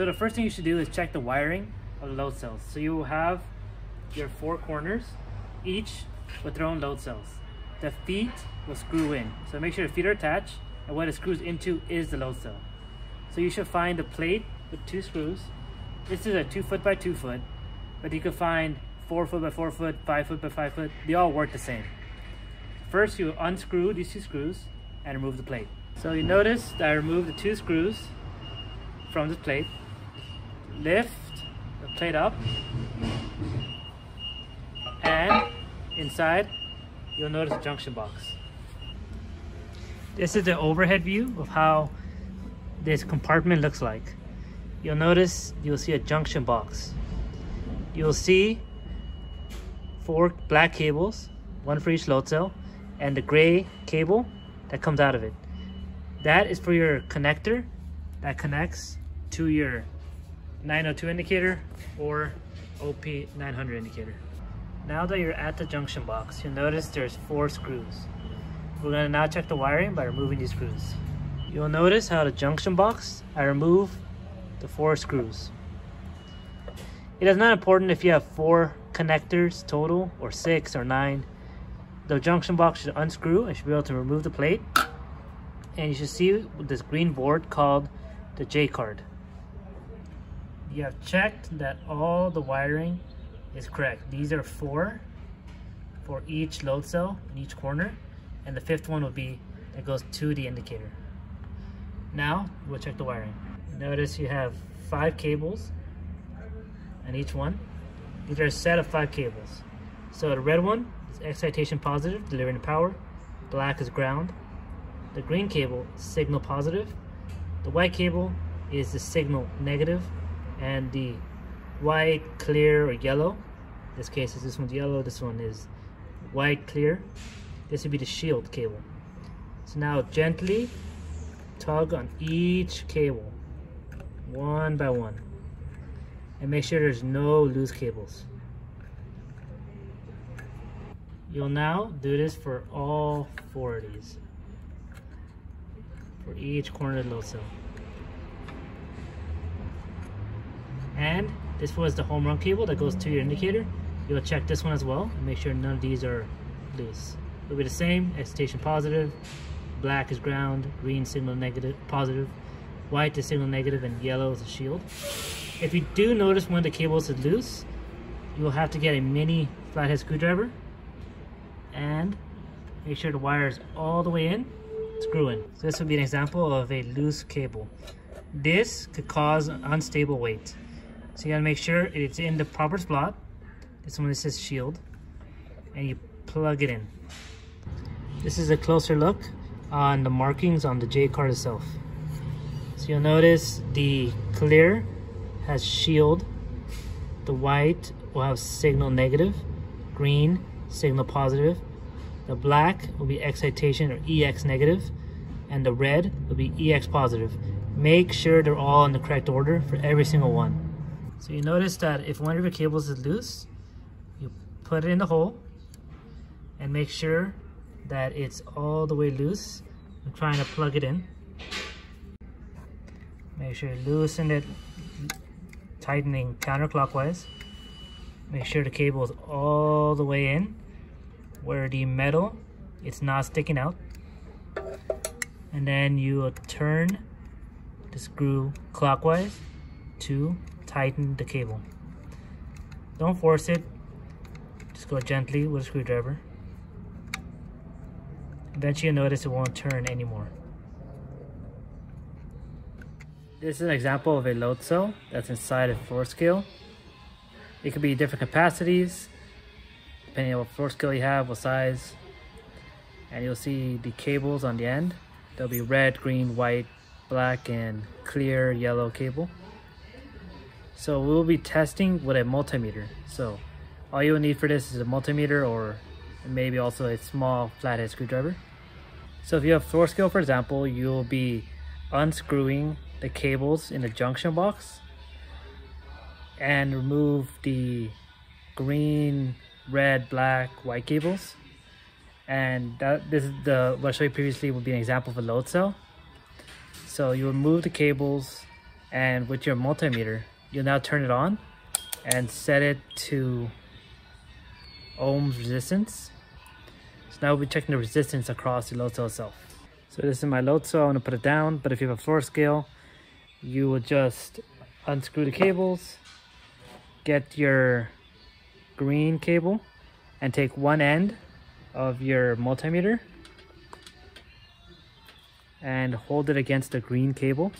So the first thing you should do is check the wiring of the load cells. So you will have your four corners, each with their own load cells. The feet will screw in. So make sure the feet are attached and what it screws into is the load cell. So you should find a plate with two screws. This is a two foot by two foot, but you can find four foot by four foot, five foot by five foot. They all work the same. First you unscrew these two screws and remove the plate. So you notice that I removed the two screws from the plate. Lift the plate up and inside you'll notice a junction box. This is the overhead view of how this compartment looks like. You'll notice you'll see a junction box. You'll see four black cables, one for each load cell, and the gray cable that comes out of it. That is for your connector that connects to your 902 indicator or OP900 indicator. Now that you're at the junction box, you'll notice there's four screws. We're gonna now check the wiring by removing these screws. You'll notice how the junction box, I remove the four screws. It is not important if you have four connectors total or six or nine. The junction box should unscrew and should be able to remove the plate. And you should see this green board called the J card. You have checked that all the wiring is correct. These are four for each load cell in each corner and the fifth one will be that goes to the indicator. Now we'll check the wiring. Notice you have five cables and each one. These are a set of five cables. So the red one is excitation positive, delivering power. Black is ground. The green cable signal positive. The white cable is the signal negative, and the white, clear, or yellow. In this case, is this one's yellow. This one is white, clear. This would be the shield cable. So now gently tug on each cable, one by one. And make sure there's no loose cables. You'll now do this for all four of these. For each corner of the load cell. And this was the home run cable that goes to your indicator. You'll check this one as well and make sure none of these are loose. It'll be the same, excitation positive, black is ground, green signal negative, positive, white is signal negative, and yellow is a shield. If you do notice one of the cables is loose, you will have to get a mini flathead screwdriver and make sure the wire is all the way in, screw in. So this would be an example of a loose cable. This could cause unstable weight. So you gotta make sure it's in the proper slot. This one that says shield. And you plug it in. This is a closer look on the markings on the J card itself. So you'll notice the clear has shield, the white will have signal negative, green signal positive, the black will be excitation or EX negative, and the red will be EX positive. Make sure they're all in the correct order for every single one. So you notice that if one of your cables is loose, you put it in the hole and make sure that it's all the way loose. I'm trying to plug it in. Make sure you loosen it, tightening counterclockwise. Make sure the cable is all the way in where the metal it's not sticking out. And then you turn the screw clockwise to tighten the cable. Don't force it, just go gently with a screwdriver. Eventually you'll notice it won't turn anymore. This is an example of a load cell that's inside a floor scale. It could be different capacities, depending on what floor scale you have, what size. And you'll see the cables on the end. There'll be red, green, white, black, and clear yellow cable. So we'll be testing with a multimeter. So all you'll need for this is a multimeter or maybe also a small flathead screwdriver. So if you have floor scale, for example, you'll be unscrewing the cables in the junction box and remove the green, red, black, white cables. And that this is the what I showed you previously would be an example of a load cell. So you remove the cables And with your multimeter, you'll now turn it on and set it to ohms resistance. So now we'll be checking the resistance across the load cell itself. So this is my load cell, I'm gonna put it down, but if you have a floor scale, you will just unscrew the cables, get your green cable, and take one end of your multimeter and hold it against the green cable.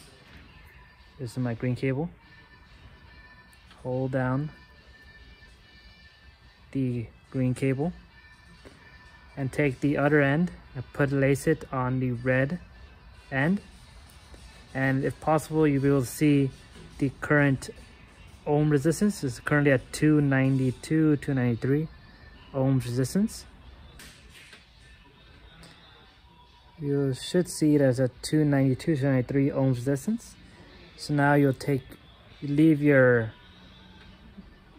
This is my green cable. Hold down the green cable and take the other end and put lace it on the red end. And if possible you'll be able to see the current ohm resistance is currently at 292 293 ohms resistance. You should see it as a 292 293 ohms resistance. So now you'll take leave your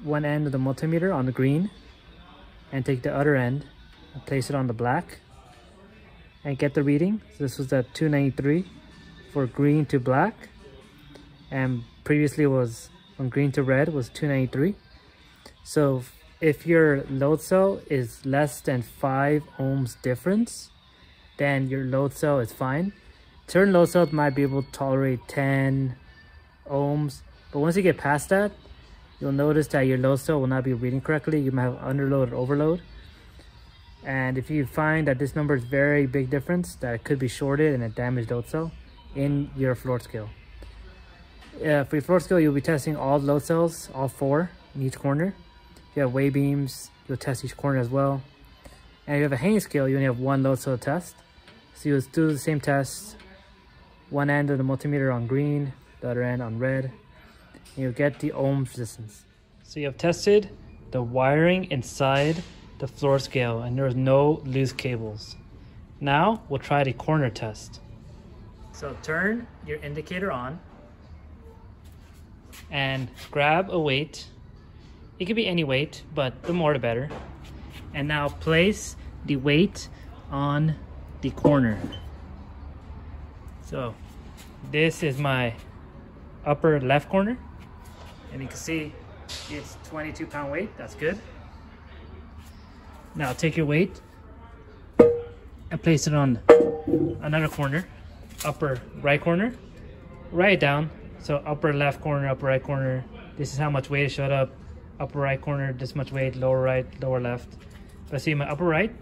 one end of the multimeter on the green and take the other end and place it on the black and get the reading. So this was at 293 for green to black and previously was from green to red was 293. So if your load cell is less than 5 ohms difference, then your load cell is fine. Certain load cells might be able to tolerate 10 ohms, but once you get past that, you'll notice that your load cell will not be reading correctly. You might have underload or overload. And if you find that this number is very big difference, that it could be shorted and a damaged load cell in your floor scale. Uh, for your floor scale, you'll be testing all load cells, all four in each corner. If you have weigh beams, you'll test each corner as well. And if you have a hanging scale, you only have one load cell test. So you'll do the same test, one end of the multimeter on green, the other end on red, you'll get the ohms resistance. So you have tested the wiring inside the floor scale and there's no loose cables. Now we'll try the corner test. So turn your indicator on and grab a weight. It could be any weight, but the more the better. And now place the weight on the corner. So this is my upper left corner. And you can see it's 22 pound weight, that's good. Now take your weight and place it on another corner, upper right corner. Write it down. So upper left corner, upper right corner. This is how much weight it showed up. Upper right corner, this much weight, lower right, lower left. But see my upper right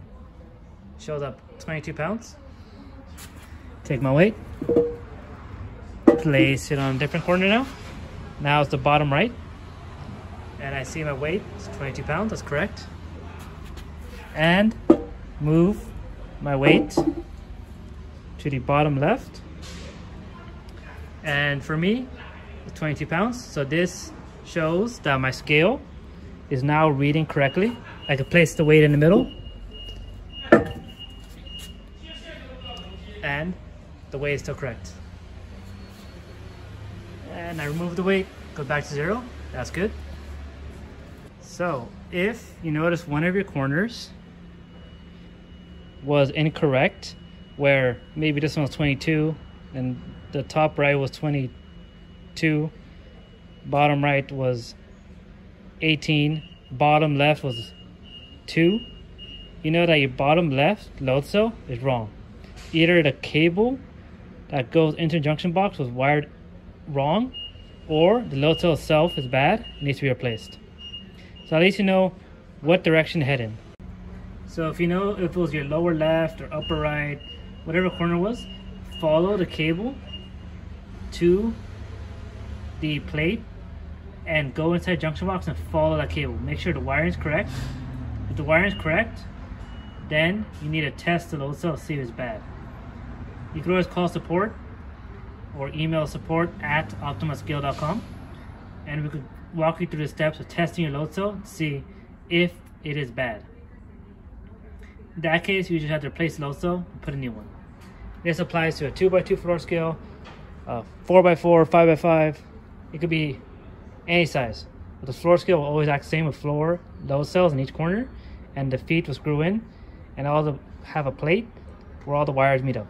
shows up 22 pounds. Take my weight, place it on a different corner now. Now it's the bottom right. And I see my weight, it's 22 pounds, that's correct and move my weight to the bottom left. And for me, 22 pounds. So this shows that my scale is now reading correctly. I can place the weight in the middle. And the weight is still correct. And I remove the weight, go back to zero. That's good. So if you notice one of your corners was incorrect where maybe this one was 22 and the top right was 22 bottom right was 18 bottom left was 2 you know that your bottom left load cell is wrong either the cable that goes into the junction box was wired wrong or the load cell itself is bad needs to be replaced so at least you know what direction to head in so if you know if it was your lower left or upper right, whatever corner was, follow the cable to the plate and go inside junction box and follow that cable. Make sure the wiring is correct. If the wiring is correct, then you need to test the load cell to see if it's bad. You can always call support or email support at optimascale.com and we could walk you through the steps of testing your load cell to see if it is bad. In that case, you just have to replace the load cell and put a new one. This applies to a 2x2 floor scale, 4x4, 5x5. It could be any size. But the floor scale will always act the same with floor load cells in each corner, and the feet will screw in, and all the have a plate where all the wires meet up.